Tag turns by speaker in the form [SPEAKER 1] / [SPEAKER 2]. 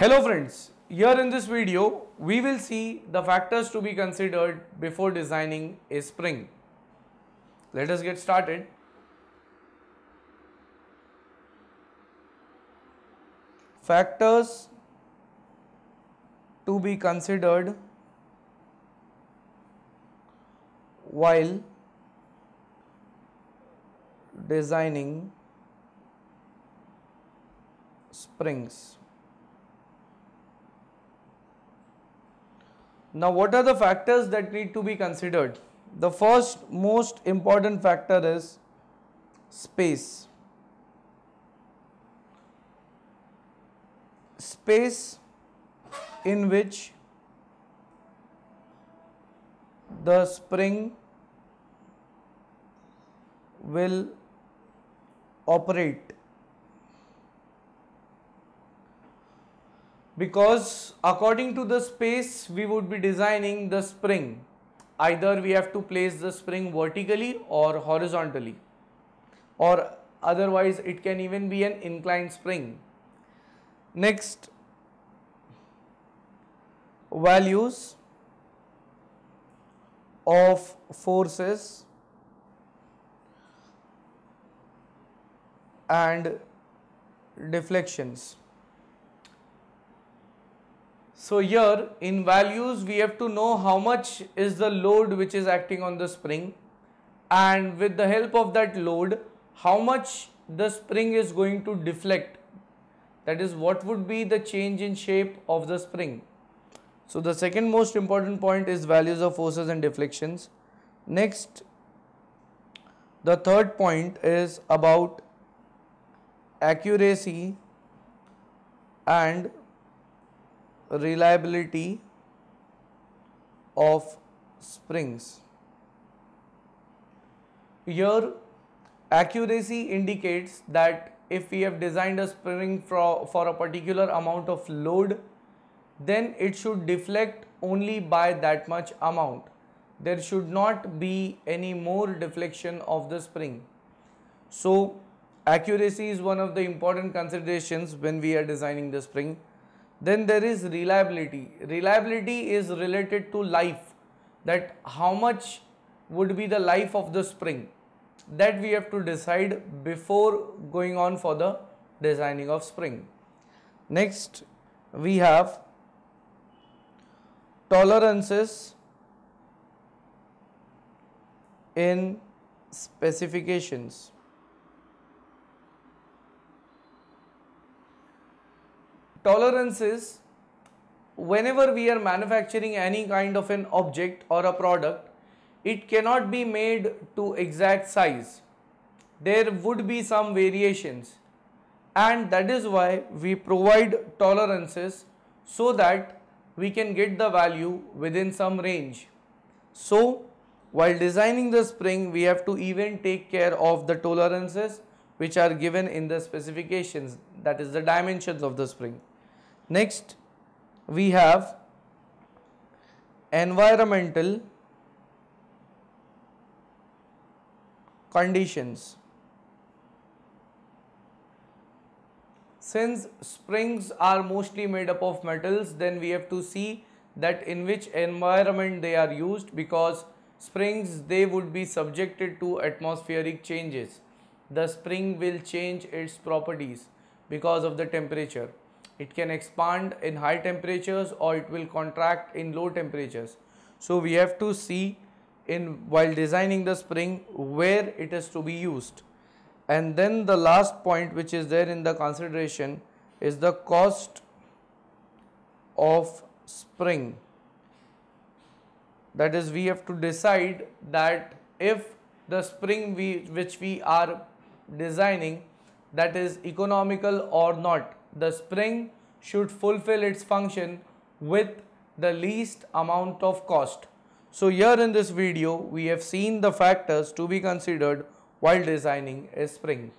[SPEAKER 1] Hello friends, here in this video we will see the factors to be considered before designing a spring. Let us get started. Factors to be considered while designing springs. Now what are the factors that need to be considered? The first most important factor is space. Space in which the spring will operate because according to the space we would be designing the spring. Either we have to place the spring vertically or horizontally. Or otherwise it can even be an inclined spring. Next values of forces and deflections. So here in values we have to know how much is the load which is acting on the spring and with the help of that load how much the spring is going to deflect that is what would be the change in shape of the spring. So the second most important point is values of forces and deflections. Next the third point is about accuracy and reliability of springs. Here accuracy indicates that if we have designed a spring for, for a particular amount of load then it should deflect only by that much amount. There should not be any more deflection of the spring. So accuracy is one of the important considerations when we are designing the spring. Then there is reliability. Reliability is related to life that how much would be the life of the spring that we have to decide before going on for the designing of spring. Next we have tolerances in specifications. Tolerances whenever we are manufacturing any kind of an object or a product it cannot be made to exact size. There would be some variations and that is why we provide tolerances so that we can get the value within some range. So while designing the spring we have to even take care of the tolerances which are given in the specifications that is the dimensions of the spring. Next we have environmental conditions. Since springs are mostly made up of metals, then we have to see that in which environment they are used because springs they would be subjected to atmospheric changes. The spring will change its properties because of the temperature. It can expand in high temperatures or it will contract in low temperatures. So we have to see in while designing the spring where it is to be used. And then the last point which is there in the consideration is the cost of spring. That is we have to decide that if the spring we which we are designing that is economical or not the spring should fulfill its function with the least amount of cost so here in this video, we have seen the factors to be considered while designing a spring.